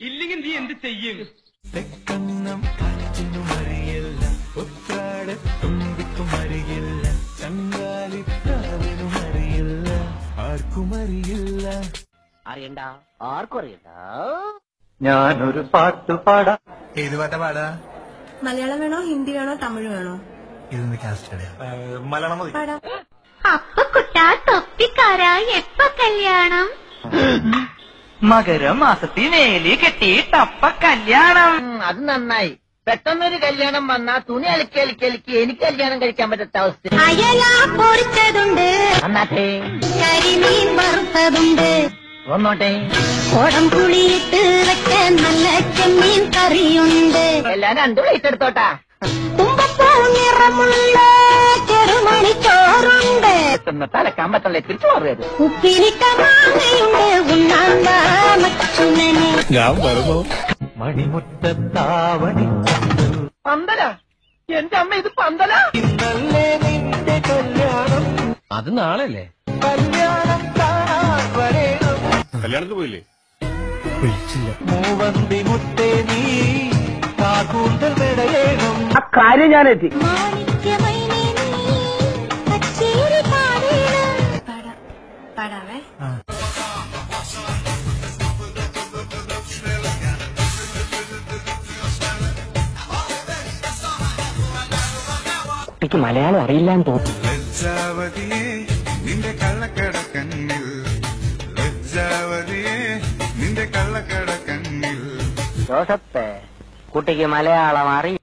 ഇല്ലെങ്കിൽ നീ എന്ത് ചെയ്യും? തുമ്പിക്കും അറിയില്ല അറിയില്ല ആർക്കും അറിയില്ല. ആർക്കും ഞാനൊരു പാട്ട് പാടാ. ഏത് പാട്ട പാടാ? മലയാളം വേണോ ഹിന്ദി വേണോ തമിഴ് വേണോ? ഇതൊന്ന് മലയാളം മതി. അപ്പൊ തൊപ്പിക്കാരാ എപ്പ കല്യാണം? മകരമാസത്തിൽ വേലി കെട്ടി തപ്പ കല്യാണം. അത് നന്നായി. പെട്ടെന്നൊരു കല്യാണം വന്നാ തുണി അലക്കി അലക്കി അലക്കി എനിക്ക് കല്യാണം കഴിക്കാൻ പറ്റാത്ത അവസ്ഥ. അയല പൊറിച്ചതുണ്ട്. നന്നാട്ടെ. കരിമീൻ വറുത്തതുണ്ട്. ഒന്നോട്ടെ കോടം പുളിയിട്ട് വെക്ക നല്ല ചെമ്മീൻ കറിയുണ്ട്. എല്ലാം രണ്ടു പ്ലേറ്റ് എടുത്തോട്ടാ. തുമ്പപ്പൂ നിറമുള്ള ചോറുണ്ട് എന്നിട്ട് അലക്കാൻ പറ്റല്ലേ തിരിച്ചു മച്ചുനനെ മണിമുറ്റത്താവണി പന്തല? എന്റെ അമ്മ ഇത് പന്തല? ഇന്നല്ലേ നിന്റെ കല്യാണം അത് നാളല്ലേ? കല്യാണം കല്യാണത്തിന് പോയില്ലേ? മൂവന്തി മുത്തേ നീ കാക്കൂന്തൽ മെടയേണം പാടാവേ കുട്ടിക്ക് മലയാളം അറിയില്ലാന്ന് തോന്നുന്നു ലജ്ജാവതിയെ നിന്റെ കള്ളക്കടക്കണ്ണിൽ ലജ്ജാവതിയെ നിന്റെ കള്ളക്കടക്കണ്ണിൽ ജോസഫ് കുട്ടിക്ക് മലയാളം അറിയില്ല